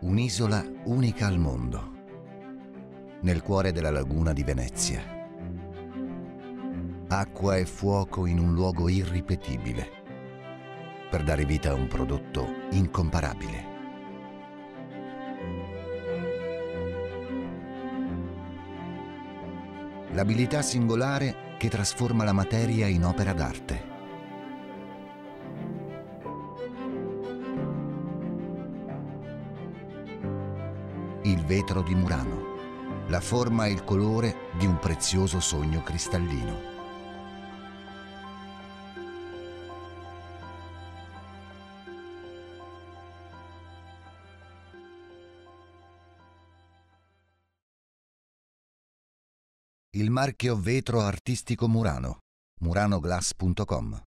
Un'isola unica al mondo, nel cuore della laguna di Venezia. Acqua e fuoco in un luogo irripetibile, per dare vita a un prodotto incomparabile. L'abilità singolare che trasforma la materia in opera d'arte. Il vetro di Murano, la forma e il colore di un prezioso sogno cristallino. Il marchio vetro artistico Murano, muranoglass.com